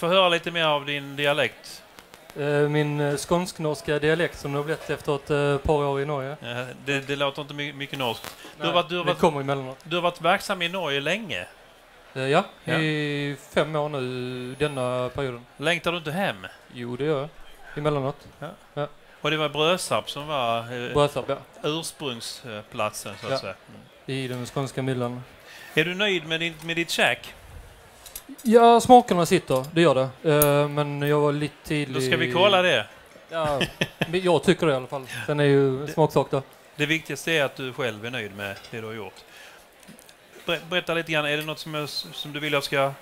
Få höra lite mer av din dialekt. Eh, Min eh, skånsk-norska dialekt som det har blivit efter ett eh, par år i Norge. Det, det låter inte my- mycket norskt. Du har, Nej, varit, du, har varit, du har varit verksam i Norge länge. Ja, Ja. i fem år nu denna perioden. Längtar du inte hem? Jo, det gör jag. Emellanåt. Och det var Brösarp som var Brösarp, ja. ursprungsplatsen så att Ja. säga. I den skånska myllan. Är du nöjd med, din, med ditt käk? Ja, smakerna sitter. Det gör det. Eh, Men jag var lite tidig. Då ska vi kolla det. Ja, jag tycker det i alla fall. Sen är ju Det- smaksak då. Det viktigaste är att du själv är nöjd med det du har gjort. Ber- Berätta lite grann, är det något som, jag, som du vill jag ska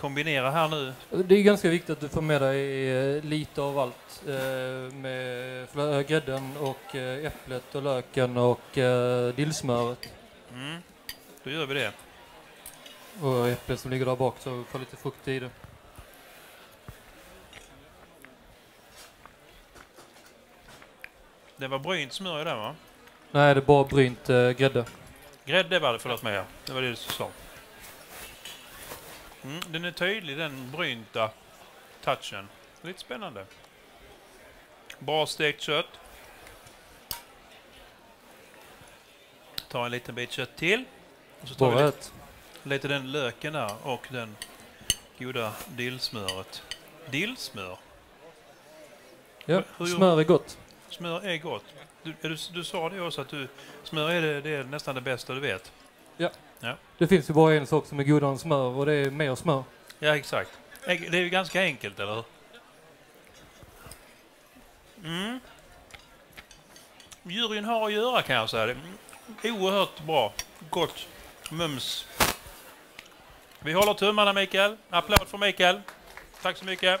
kombinera här nu? Det är ganska viktigt att du får med dig eh, lite av allt. eh, Med grädden och äpplet och löken och eh, dillsmöret. Mm. Då gör vi det. Och äpplet som ligger där bak så får lite frukt i det. Det var brynt smör i den va? Nej, det är bara brynt eh, grädde. Grädde var det, förlåt mig. ja. Det var det du sa. Mm, den är tydlig, den brynta touchen. Lite spännande. Bra stekt kött. Ta en liten bit kött till. Och så tar vi Bara lite, ett. Lite den löken där och den goda dillsmöret. Dillsmör? Ja, Hur smör är gott. Smör är gott. Du, du, du sa det också att du, smör är, det, det är nästan det bästa du vet. Det finns ju bara en sak som är godare än smör och det är mer smör. Ja, exakt. Det är ju ganska enkelt, eller hur? Mm. Juryn har att göra kan jag säga. Oerhört bra. Gott. Mums. Vi håller tummarna Mikael. Applåd för Mikael. Tack så mycket.